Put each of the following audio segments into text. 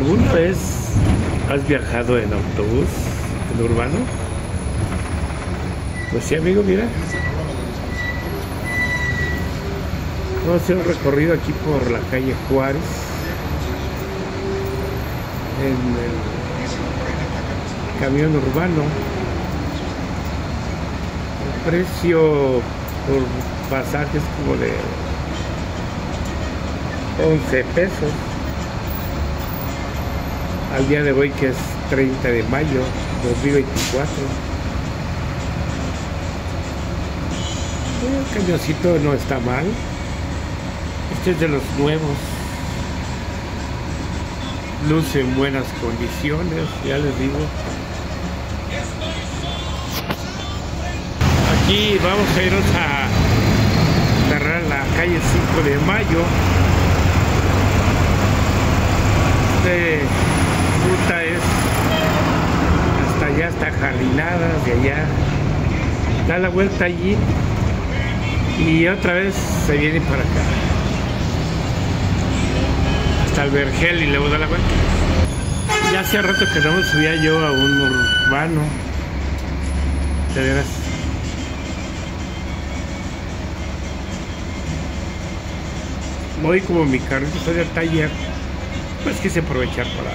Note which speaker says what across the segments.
Speaker 1: ¿Alguna vez has viajado en autobús, en urbano? Pues sí, amigo, mira. Vamos a hacer un recorrido aquí por la calle Juárez. En el camión urbano. El precio por pasaje es como de 11 pesos. Al día de hoy que es 30 de mayo 2024. El camioncito no está mal. Este es de los nuevos. Luce en buenas condiciones, ya les digo. Aquí vamos a irnos a cerrar la calle 5 de mayo. Este ruta es hasta allá, hasta Jardinada, de allá. Da la vuelta allí y otra vez se viene para acá. Hasta el Vergel y luego da la vuelta. Ya hace rato que no subía yo a un urbano. De veras. Voy como mi carrito está de taller, pues quise aprovechar para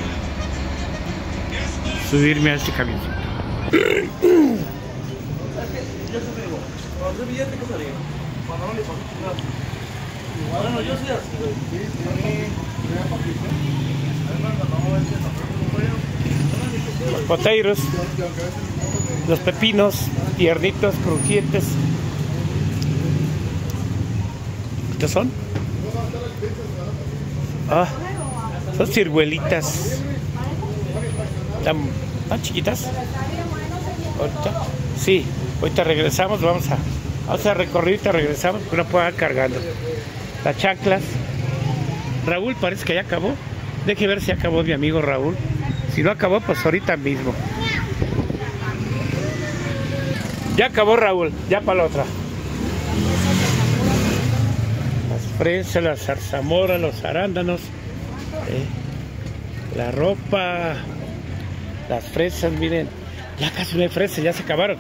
Speaker 1: subirme a este
Speaker 2: Bueno, yo soy así, güey.
Speaker 1: Los poteiros, los pepinos, tiernitos, crujientes. ¿Qué son? Ah, son ciruelitas. Tan chiquitas. Ahorita, sí, ahorita regresamos, vamos a, vamos a recorrer regresamos, que no pueda cargando. Las chanclas. Raúl parece que ya acabó. Deje ver si acabó mi amigo Raúl. Si no acabó, pues ahorita mismo. Ya acabó Raúl, ya para la otra. Las fresas, las zarzamoras, los arándanos, eh, la ropa, las fresas, miren, ya casi no hay fresas, ya se acabaron.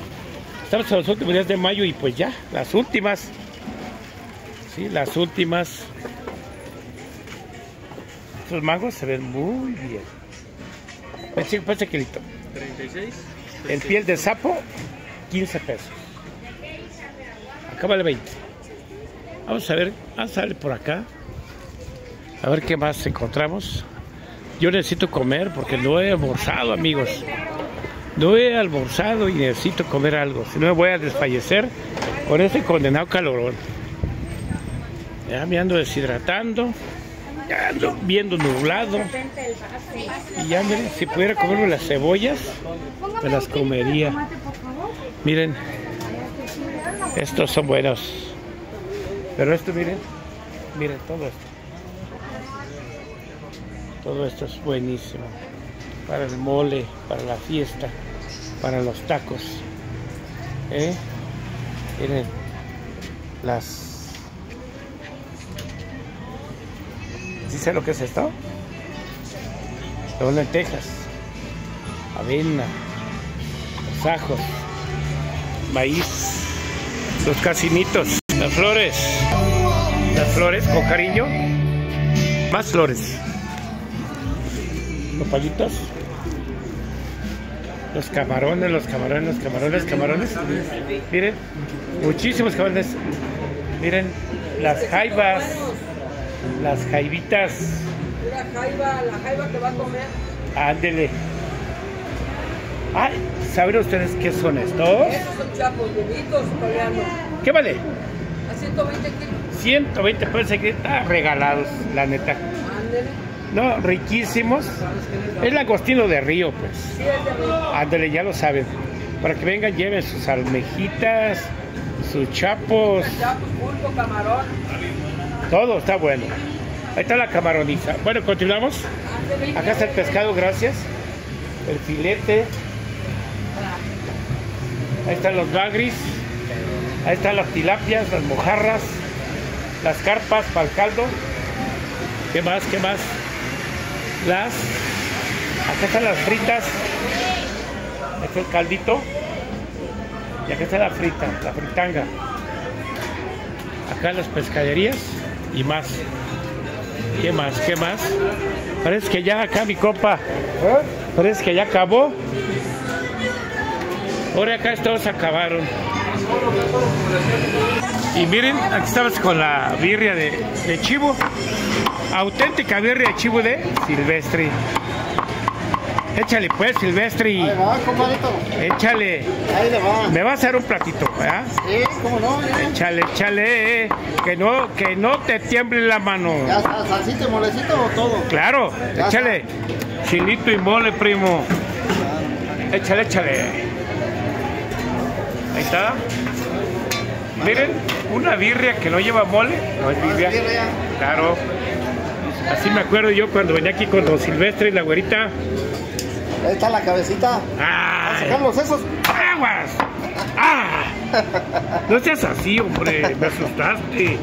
Speaker 1: Estamos en los últimos días de mayo y pues ya, las últimas. Sí, las últimas. Estos mangos se ven muy bien. Pensé, pensé que listo.
Speaker 2: 36.
Speaker 1: El piel de sapo, 15 pesos. Acá vale 20. Vamos a ver, vamos a ver por acá. A ver qué más encontramos. Yo necesito comer porque no he almorzado, amigos. No he almorzado y necesito comer algo. Si no me voy a desfallecer con este condenado calorón. Ya me ando deshidratando. Ya ando viendo nublado. Y ya miren, si pudiera comerme las cebollas, me las comería. Miren, estos son buenos. Pero esto, miren, miren todo esto. Todo esto es buenísimo. Para el mole, para la fiesta, para los tacos. ¿Eh? Miren, las... ¿Sí sé lo que es esto? Son lentejas, avena, los ajos, maíz, los casinitos, las flores, las flores con cariño, más flores, los palitos, los camarones, los camarones, los camarones, camarones, miren, muchísimos camarones, miren, las jaivas, las jaivitas,
Speaker 3: La jaiba, la jaiba que va a comer.
Speaker 1: ándele. Ay, ¿saben ustedes qué son estos?
Speaker 3: Esos son chapos, llenitos, coreanos.
Speaker 1: ¿Qué vale?
Speaker 3: A 120 kilos.
Speaker 1: 120 pesos aquí está regalados, la neta.
Speaker 3: Ándele.
Speaker 1: No, riquísimos. Es langostino de río, pues. Ándale, ya lo saben. Para que vengan, lleven sus almejitas, sus chapos,
Speaker 3: camarón.
Speaker 1: todo está bueno. Ahí está la camaroniza. Bueno, continuamos. Acá está el pescado, gracias. El filete. Ahí están los bagris. Ahí están las tilapias, las mojarras, las carpas para el caldo. ¿Qué más? ¿Qué más? Las Acá están las fritas. Este es el caldito. Y acá está la frita, la fritanga. Acá las pescaderías y más. ¿Qué más? ¿Qué más? Parece que ya acá mi copa. Parece que ya acabó. Ahora acá todos acabaron. Y miren, aquí estamos con la birria de, de chivo. Auténtica birria chivo de Silvestre. Échale pues, Silvestre.
Speaker 4: Ahí va, compadrito.
Speaker 1: Échale.
Speaker 4: Ahí le va.
Speaker 1: Me va a hacer un platito, ¿verdad?
Speaker 4: Sí, cómo no, ya.
Speaker 1: Échale, échale. Que no, que no te tiemble la mano.
Speaker 4: Ya está, salsita molecito o todo.
Speaker 1: Claro,
Speaker 4: Ya
Speaker 1: échale. Chilito y mole, primo. Échale, échale. Ahí está. Miren, una birria que no lleva mole, no es birria. Claro. Así me acuerdo yo cuando venía aquí con Don Silvestre y la güerita.
Speaker 4: Ahí está la cabecita.
Speaker 1: ¡Ay!
Speaker 4: Sacar los sesos.
Speaker 1: ¡Aguas! ¡Ah! No seas así, hombre. Me asustaste.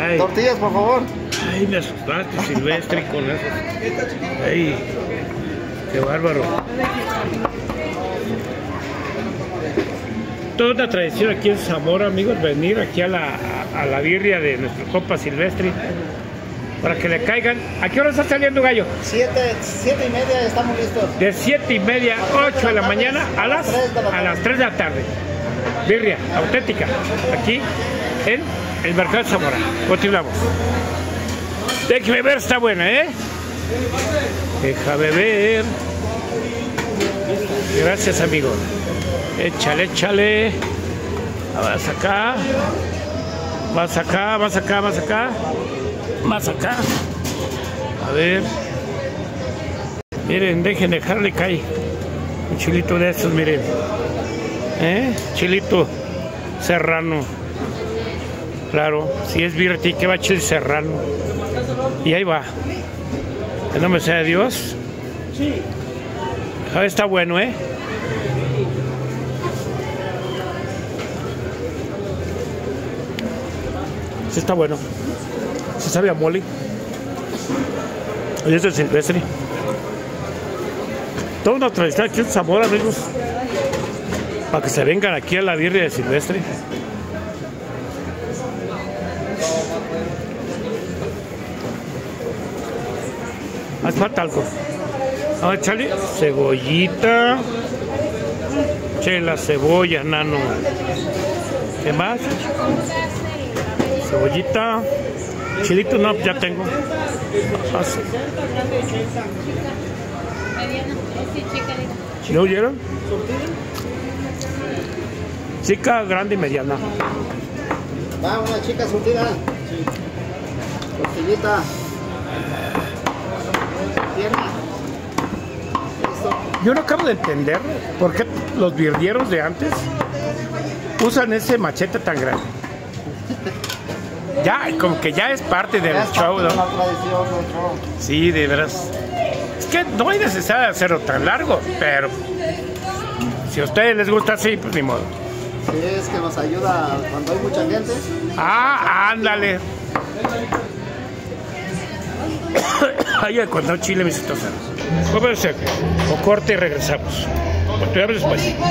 Speaker 1: Ay,
Speaker 4: Tortillas, por favor.
Speaker 1: ay, me asustaste, Silvestre, con esos. Ay, qué bárbaro. Toda una tradición aquí en Zamora, amigos, venir aquí a la, a la birria de nuestro copa Silvestre para que le caigan. ¿A qué hora está saliendo gallo?
Speaker 4: Siete, siete y media estamos listos.
Speaker 1: De 7 y media, 8 de la mañana a las, a las 3 de la tarde. Birria, auténtica, aquí en el Mercado de Zamora. Continuamos. Déjeme ver, está buena, ¿eh? Déjame ver. Gracias, amigo. Échale, échale. Vas acá. Vas acá, vas acá, vas acá. Más acá. A ver. Miren, dejen dejarle caer. Un chilito de estos, miren. ¿Eh? Chilito serrano. Claro, si es birti, que va chile serrano. Y ahí va. Que no me sea Dios. Ah, está bueno, ¿eh? Sí está bueno. Sí sabe a mole. Y este es silvestre. Toda una tradición aquí en Zamora, amigos. Para que se vengan aquí a la birria de Silvestre. Haz falta algo. A ver, chale. Cebollita. Che, la cebolla, nano. ¿Qué más? Cebollita. Chilito no, ya tengo. Sí.
Speaker 5: Mediana, sí, chica, digo.
Speaker 1: ¿No oyeron? Chica, grande y mediana.
Speaker 4: Va una chica surtida. Tortillita. Pierna.
Speaker 1: Yo no acabo de entender por qué los birrieros de antes usan ese machete tan grande. Ya, como que ya es parte del
Speaker 4: está
Speaker 1: show,
Speaker 4: La
Speaker 1: ¿no?
Speaker 4: tradición del show.
Speaker 1: Sí, de veras. Es que no hay necesidad de hacerlo tan largo, pero si a ustedes les gusta así, pues ni modo.
Speaker 4: Sí, es que nos ayuda cuando hay mucha gente.
Speaker 1: Ah, ándale. Ay, cuando chile mis estaciones. Cómense o corte y regresamos. Continuamos después.